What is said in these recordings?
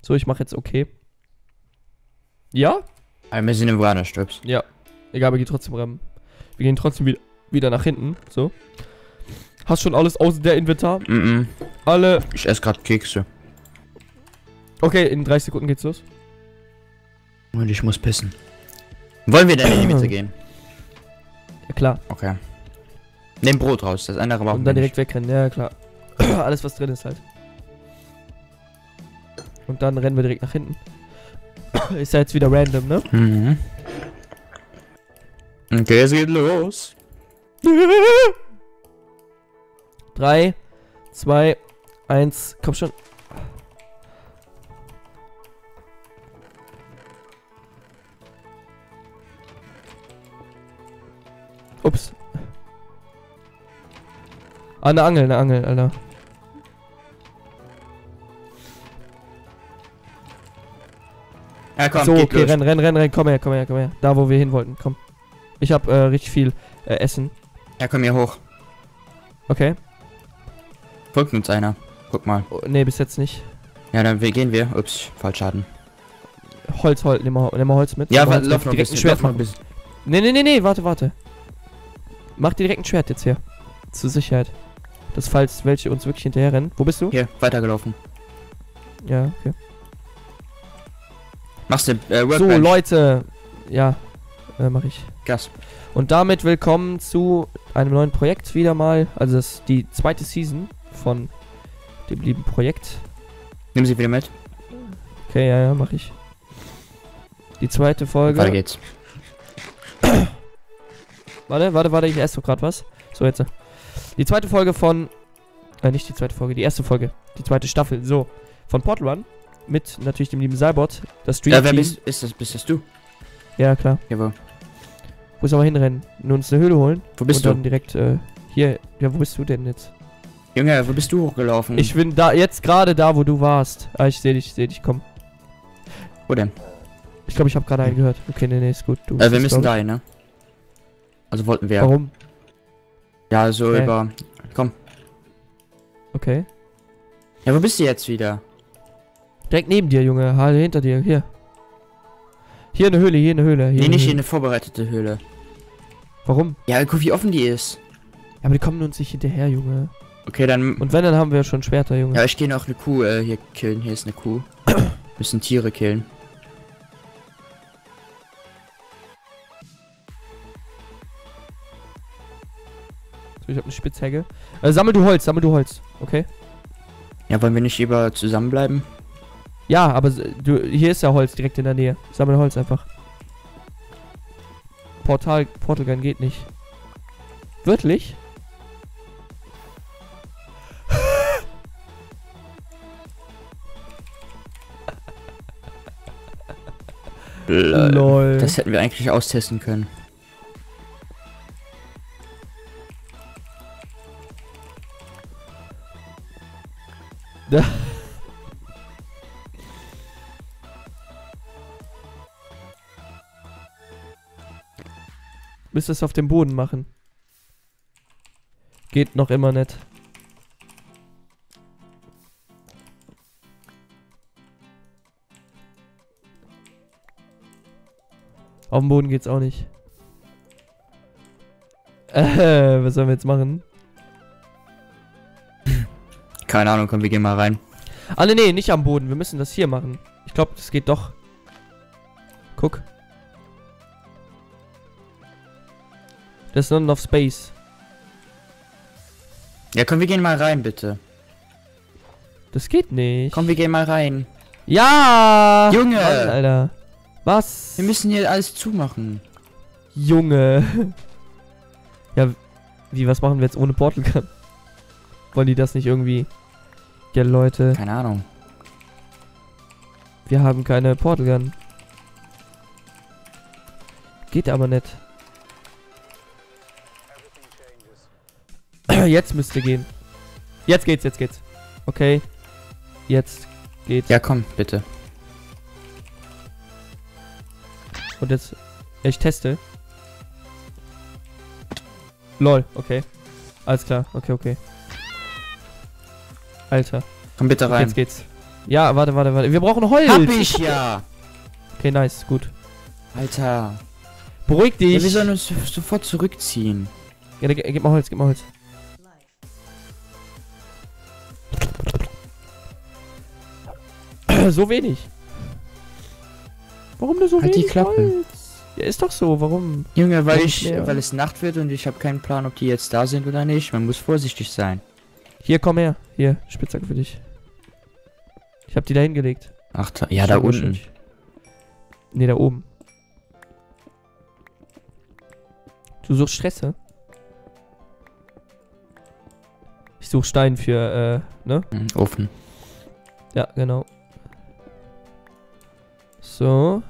So, ich mache jetzt okay. Ja? Wir sind im Strips. Ja. Egal, wir gehen trotzdem ran. Wir gehen trotzdem wieder, wieder nach hinten. So. Hast schon alles außer der Inventar? Mhm. Alle. Ich esse gerade Kekse. Okay, in 30 Sekunden geht's los. Und ich muss pissen. Wollen wir denn in die Mitte gehen? Ja, klar. Okay. Nimm Brot raus, das andere brauchen Und dann nicht. direkt wegrennen. Ja, klar. alles, was drin ist halt. Und dann rennen wir direkt nach hinten. ist ja jetzt wieder random, ne? Mhm. Okay, es geht los. 3, 2, 1, komm schon. Ups. Ah, eine Angel, eine Angel, Alter. Ja, komm, so, geht okay, los. renn, renn, renn, renn, komm her, komm her, komm her. Da, wo wir hin wollten, komm. Ich hab äh, richtig viel äh, Essen. Ja, komm hier hoch. Okay. Folgt uns einer. Guck mal. Oh, nee, bis jetzt nicht. Ja, dann wir- gehen wir. Ups, Fallschaden. Holz, Holz, nimm mal, nimm mal Holz mit. Ja, mal warte, lauf ein direkt ein. Schwert machen. bisschen. Nee, nee, nee, nee, warte, warte. Mach dir direkt ein Schwert jetzt hier. Zur Sicherheit. Das falls welche uns wirklich hinterher rennen. Wo bist du? Hier, weitergelaufen. Ja, okay. Machst du äh, So, Workbench. Leute. Ja, äh, mach ich. Gas. Und damit willkommen zu einem neuen Projekt wieder mal. Also das ist die zweite Season von dem lieben Projekt. Nimm sie wieder mit. Okay, ja, ja, mach ich. Die zweite Folge. Weiter geht's. Warte, warte, warte, ich esse doch gerade was. So, jetzt. Die zweite Folge von. Äh, nicht die zweite Folge, die erste Folge. Die zweite Staffel. So. Von Portal Run. Mit natürlich dem lieben Cybot. Das Stream. Ja, wer bist, ist das? Bist das du? Ja, klar. Jawohl. Wo soll man hinrennen? Nur uns eine Höhle holen. Wo bist und du? dann direkt, äh, hier. Ja, wo bist du denn jetzt? Junge, wo bist du hochgelaufen? Ich bin da, jetzt gerade da, wo du warst. Ah, ich sehe dich, ich sehe dich, komm. Wo denn? Ich glaube, ich habe gerade einen gehört. Okay, nee, nee, ist gut. Du Äh, wir müssen da hin, ne? Also wollten wir. Warum? Ja, so Hä? über. Komm. Okay. Ja, wo bist du jetzt wieder? Direkt neben dir, Junge. Halle hinter dir. Hier. Hier eine Höhle, hier eine Höhle. Hier nee, eine nicht Höhle. eine vorbereitete Höhle. Warum? Ja, guck, wie offen die ist. Ja, aber die kommen uns nicht hinterher, Junge. Okay, dann. Und wenn, dann haben wir schon Schwerter, Junge. Ja, ich gehe noch eine Kuh äh, hier killen. Hier ist eine Kuh. Müssen Tiere killen. So, ich habe eine Spitzhecke. Äh, sammel du Holz, sammel du Holz, okay? Ja, wollen wir nicht lieber zusammenbleiben? Ja, aber du, hier ist ja Holz direkt in der Nähe. Sammel Holz einfach. Portal, Portal Gun geht nicht. Wirklich? Lol. Das hätten wir eigentlich austesten können. Müsst es auf dem Boden machen. Geht noch immer nicht. Auf dem Boden geht's auch nicht. Äh, was sollen wir jetzt machen? Keine Ahnung, komm, wir gehen mal rein. Ah, nee, nee, nicht am Boden. Wir müssen das hier machen. Ich glaube, das geht doch. Guck. Ist None of Space. Ja, komm, wir gehen mal rein, bitte. Das geht nicht. Komm, wir gehen mal rein. Ja! Junge! Mann, Alter. Was? Wir müssen hier alles zumachen. Junge. ja, wie, was machen wir jetzt ohne Portal Gun? Wollen die das nicht irgendwie... Ja, Leute, Keine Ahnung. wir haben keine Portal Gun. Geht aber nicht. Jetzt müsste gehen. Jetzt geht's, jetzt geht's. Okay. Jetzt geht's. Ja, komm, bitte. Und jetzt. Ich teste. Lol, okay. Alles klar, okay, okay. Alter, Komm bitte rein. jetzt geht's. Ja, warte, warte, warte. Wir brauchen Holz. Hab ich ja! Okay, nice, gut. Alter. Beruhig dich. Ja, wir sollen uns sofort zurückziehen. Ja, gib mal Holz, gib mal Holz. So wenig. Warum nur so Halt die wenig Klappe. Holz? Ja, ist doch so, warum? Junge, weil ich, mehr? weil es Nacht wird und ich habe keinen Plan, ob die jetzt da sind oder nicht. Man muss vorsichtig sein. Hier, komm her. Hier, Spitzhacke für dich. Ich hab die da hingelegt. Ach, da, ja, da unten. schau. Nee, da oben. Du suchst Stress, hä? Ich such Stein für, äh, ne? Hm, Ofen. Ja, genau. So.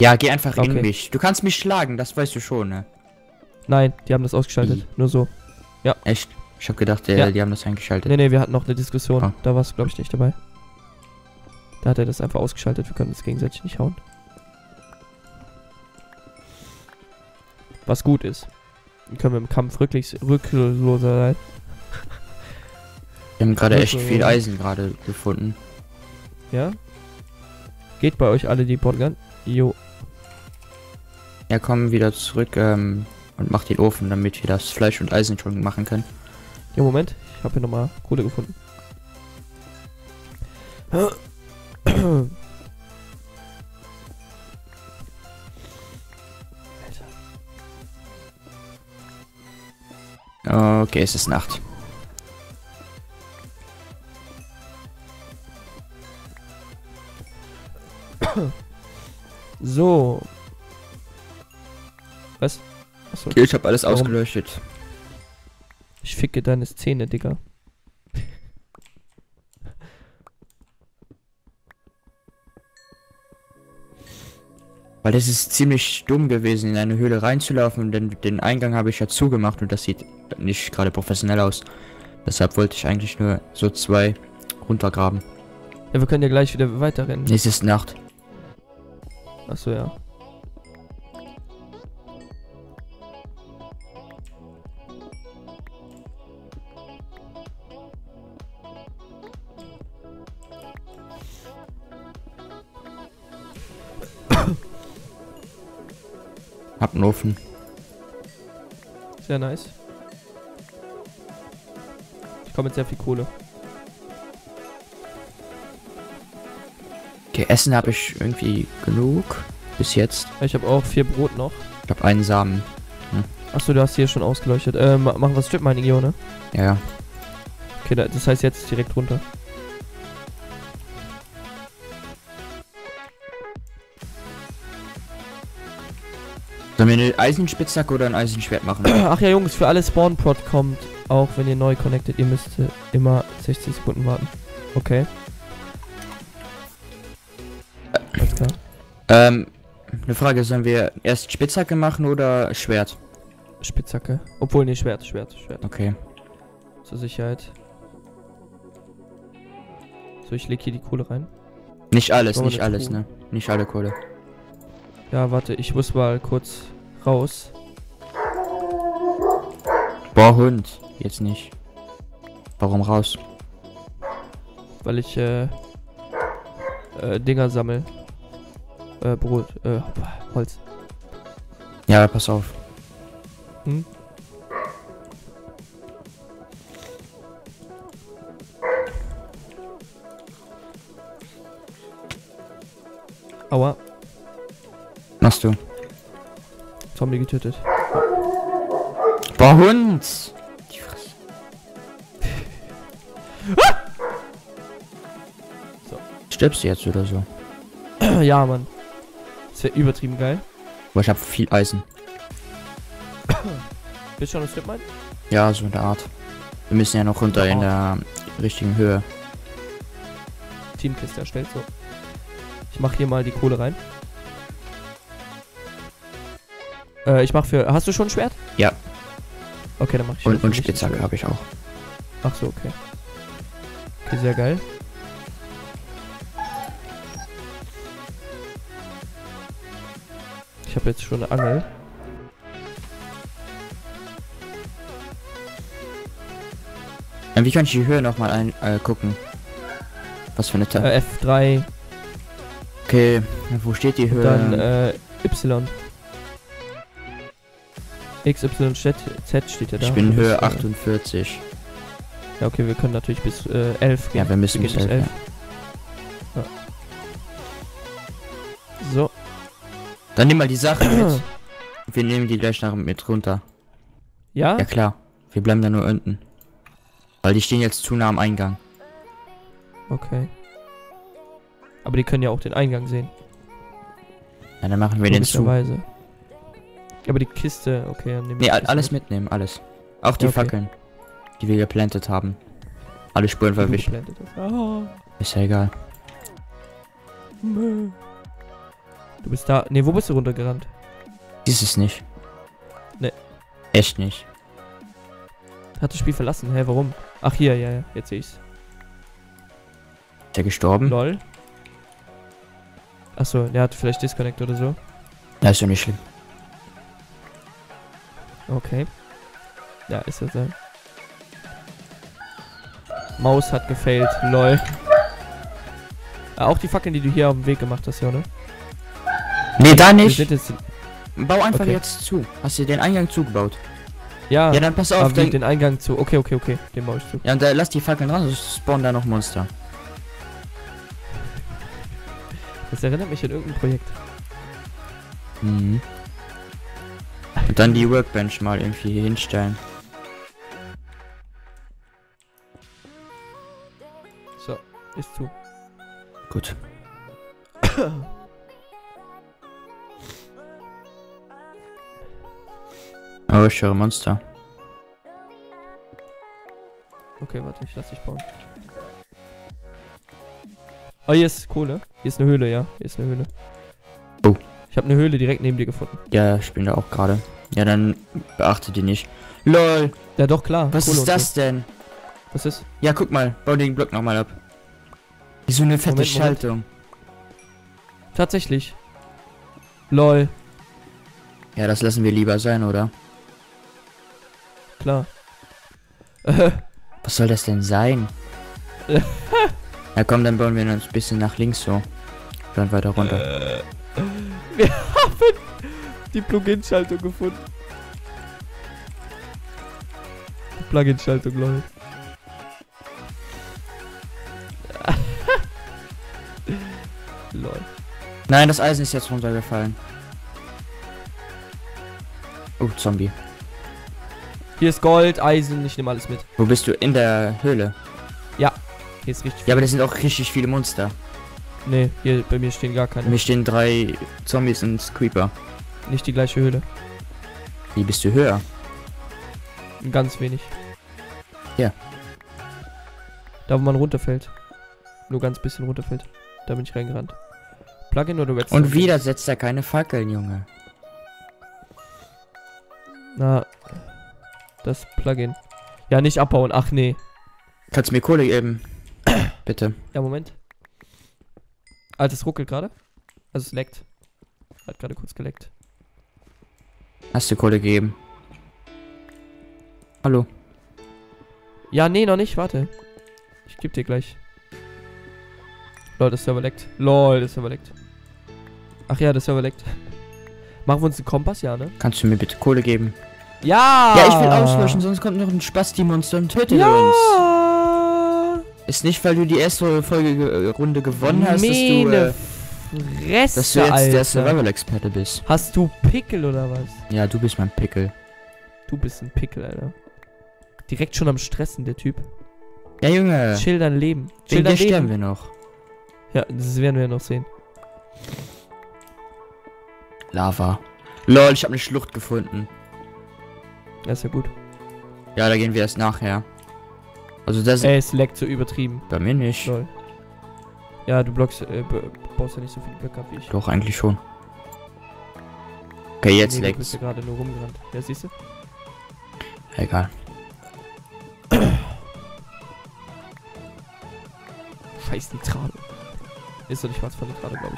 Ja, geh einfach in Okay. mich. Du kannst mich schlagen, das weißt du schon, ne? Nein, die haben das ausgeschaltet. Nur so. Echt? Ich hab gedacht, äh, Ja. die haben das eingeschaltet. Nee, nee, wir hatten noch eine Diskussion. Ah. Da warst du, glaube ich, nicht dabei. Da hat er das einfach ausgeschaltet. Wir können uns gegenseitig nicht hauen. Was gut ist. Dann können wir im Kampf rückloser sein. Wir haben gerade echt viel Eisen gerade gefunden. Ja? Geht bei euch alle die Botgun? Jo. Ja, komm wieder zurück ähm, und mach den Ofen, damit wir das Fleisch und Eisen schon machen können. Ja, Moment. Ich habe hier nochmal Kohle gefunden. Okay, es ist Nacht. So. Was? Achso. Okay, ich habe alles Warum? ausgeleuchtet. Ich ficke deine Szene, Digga. Weil es ist ziemlich dumm gewesen, in eine Höhle reinzulaufen, denn den Eingang habe ich ja zugemacht und das sieht nicht gerade professionell aus. Deshalb wollte ich eigentlich nur so zwei runtergraben. Ja, wir können ja gleich wieder weiterrennen. Es ist Nacht. Achso, ja. Hab einen Ofen. Sehr nice. Ich komme mit sehr viel Kohle. Okay, Essen habe ich irgendwie genug. Bis jetzt. Ja, Ich habe auch vier Brot noch. Ich habe einen Samen. Achso, du hast hier schon ausgeleuchtet. Ähm, ma- machen wir Strip Mining, Jo, ne? Ja. Okay, da, das heißt jetzt direkt runter. Sollen wir eine Eisenspitzhacke oder ein Eisenschwert machen? Ach ja, Jungs, für alle Spawn-Prod kommt, auch wenn ihr neu connected, ihr müsst immer 60 Sekunden warten. Okay. Ähm, eine Frage, sollen wir erst Spitzhacke machen oder Schwert? Spitzhacke. Obwohl, nee, Schwert, Schwert, Schwert. Okay. Zur Sicherheit. So, ich leg hier die Kohle rein. Nicht alles, nicht alles, Truhe? ne? Nicht alle Kohle. Ja, warte, ich muss mal kurz raus. Boah, Hund. Jetzt nicht. Warum raus? weil ich äh, äh, Dinger sammel. Äh, Brot, äh, Holz. Ja, pass auf. Hm? Aua, Machst du. Zombie getötet. Boah, Hund! Die Fresse. So. Stirbst du jetzt oder so? ja, Mann. Das wäre übertrieben geil. Boah, ich hab viel Eisen. Bist du schon im Stripmine? Ja, so in der Art. Wir müssen ja noch runter in Oh. der richtigen Höhe. Teamkiste erstellt, so. Ich mach hier mal die Kohle rein. Äh, ich mach für. Hast du schon ein Schwert? Ja. Okay, dann mach ich Und, und Spitzhacke habe ich auch. Ach so, okay. Okay, sehr geil. Ich habe jetzt schon eine Angel. Ähm, wie kann ich die Höhe nochmal ein äh, gucken? Was für eine Taste? Äh, F3, Okay, wo steht die Höhe? dann äh, Y. X, Y, Z, Z steht ja da. ich bin Höhe äh, 48. Ja, okay, wir können natürlich bis äh, 11 gehen. Ja, wir müssen bis bis 11. Ja. Dann nimm mal die Sachen mit. Wir nehmen die gleich nach mit runter. Ja? Ja klar. Wir bleiben da nur unten. Weil die stehen jetzt zu nah am Eingang. Okay. Aber die können ja auch den Eingang sehen. Ja, dann machen wir den zu. logischerweise. Aber die Kiste, okay, dann nehmen Nee, wir die alles Kiste mitnehmen, alles. Auch die Okay. Fackeln, die wir geplantet haben. Alle Spuren mit, geplantet hast. Ah, Ist ja egal. Mö. Du bist da. Nee, wo bist du runtergerannt? Dieses nicht. Nee. Echt nicht. Hat das Spiel verlassen? Hä, warum? Ach, hier, ja, ja, jetzt sehe ich's. Ist er gestorben? Lol. Achso, der hat vielleicht Disconnect oder so. Ja, ist ja nicht schlimm. Okay. Ja, ist das so. Maus hat gefailt, lol. Ah, auch die Fackeln, die du hier auf dem Weg gemacht hast, ja, ne? Nee, da nicht. Bau einfach Okay. jetzt zu. Hast du den Eingang zugebaut? ja, Ja, dann pass auf. aber Dann, den Eingang zu. Okay, okay, okay. Den baue ich zu. ja, und da lass die Fackeln dran, sonst spawnen da noch Monster. Das erinnert mich an irgendein Projekt. Mhm. Und dann die Workbench mal irgendwie hier hinstellen. So, ist zu. Gut. Oh, ich höre Monster. Okay, warte, ich lass dich bauen. Oh, hier ist Kohle. Hier ist eine Höhle, ja. Hier ist eine Höhle. Oh. Ich habe eine Höhle direkt neben dir gefunden. Ja, ich bin da auch gerade. Ja, dann beachte die nicht. LOL, Ja, doch, klar. was Kohle ist das denn? So. Was ist? Ja, guck mal, bau den Block nochmal ab. Wie so eine fette Moment, Moment. Schaltung. Tatsächlich. Lol, Ja, das lassen wir lieber sein, oder? Klar. Was soll das denn sein? ja, komm, dann bauen wir uns ein bisschen nach links so. Dann weiter runter. Wir haben die Plugin-Schaltung gefunden. Die Plugin-Schaltung, lol. lol. Nein, das Eisen ist jetzt runtergefallen. Oh, Zombie. Hier ist Gold, Eisen, ich nehme alles mit. Wo bist du? In der Höhle. Hier ist richtig Ja, aber das sind auch richtig viele Monster. Nee, hier bei mir stehen gar keine. Mir stehen drei Zombies und Creeper. Nicht die gleiche Höhle. Wie bist du höher? Ganz wenig. Ja. Da wo man runterfällt. Nur ganz bisschen runterfällt. Da bin ich reingerannt. Plugin oder Redstone? Und wieder setzt er keine Fackeln, Junge. Na. Das Plugin. Ja, nicht abbauen. Ach nee. Kannst du mir Kohle geben? Bitte. Ja, Moment. Also es ruckelt gerade. Also es leckt. Hat gerade kurz geleckt. Hast du Kohle gegeben? Hallo. Ja, nee, noch nicht. Warte. Ich geb dir gleich. Lol, das Server leckt. Lol, das Server leckt. Ach ja, das Server leckt. Machen wir uns einen Kompass, ja, ne? Kannst du mir bitte Kohle geben? Ja! Ja, ich will auslöschen, sonst kommt noch ein Spasti-Monster und tötet uns. Ja! Ist nicht, weil du die erste Folge ge äh, Runde gewonnen hast, dass du, Meine äh, Fresse, dass du jetzt der Alter. Survival-Experte bist. Hast du Pickel oder was? Ja, du bist mein Pickel. Du bist ein Pickel, Alter. Direkt schon am Stressen, der Typ. Ja, Junge. Chill dein Leben. Chill dein dir sterben Leben. wir noch. Ja, das werden wir ja noch sehen. Lava. Lol, ich habe eine Schlucht gefunden. Ja, ist ja gut. Ja, da gehen wir erst nachher. Also das Ey, es leckt so übertrieben. bei mir nicht. Lol. Ja, du blockst, äh, baust ja nicht so viele Blöcke ab wie ich. Doch, eigentlich schon. Okay, jetzt nee, du bist leckt's. ja gerade nur rumgerannt. Ja, siehst du? Egal. Scheiß Nitrado. Ist doch nicht was von Nitrado, glaube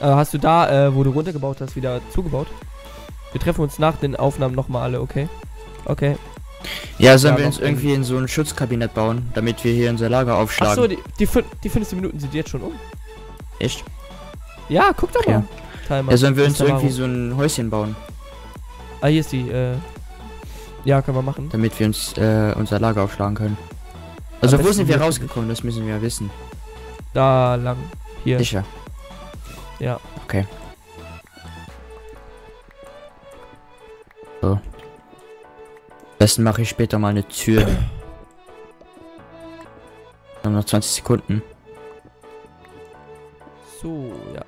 ich. Äh, hast du da, äh, wo du runtergebaut hast, wieder zugebaut? Wir treffen uns nach den Aufnahmen nochmal alle, okay? Okay. Ja, sollen Ja, wir uns irgendwie in so ein Schutzkabinett bauen, damit wir hier unser Lager aufschlagen? Achso, die, die, fün- die 15 Minuten sind jetzt schon um. Echt? Ja, guck doch Ja. mal. Timer. Ja, sollen wir uns irgendwie so ein Häuschen bauen, Ah, hier ist die, äh. Ja, können wir machen. damit wir uns äh, unser Lager aufschlagen können. Also wo sind wir rausgekommen? Das müssen wir wissen. Da lang. Hier. Sicher. Ja. Okay. Besten mache ich später mal eine Tür. Wir haben noch 20 Sekunden. So, ja.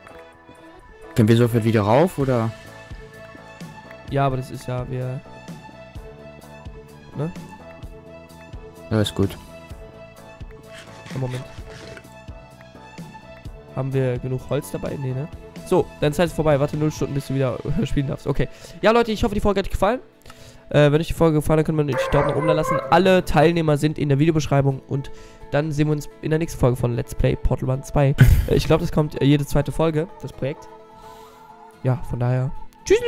Können wir sofort wieder rauf oder? Ja, aber das ist ja, wir. Ja, ist gut. Im Moment. Haben wir genug Holz dabei? Nee, ne? So, deine Zeit ist vorbei. Warte 0 Stunden, bis du wieder spielen darfst. Okay. Ja, Leute, ich hoffe, die Folge hat euch gefallen. Äh, wenn euch die Folge gefallen hat, könnt ihr einen Daumen nach oben lassen. Alle Teilnehmer sind in der Videobeschreibung und dann sehen wir uns in der nächsten Folge von Let's Play Portal Run 2. äh, ich glaube, das kommt äh, jede zweite Folge, das Projekt. Ja, von daher. Tschüss!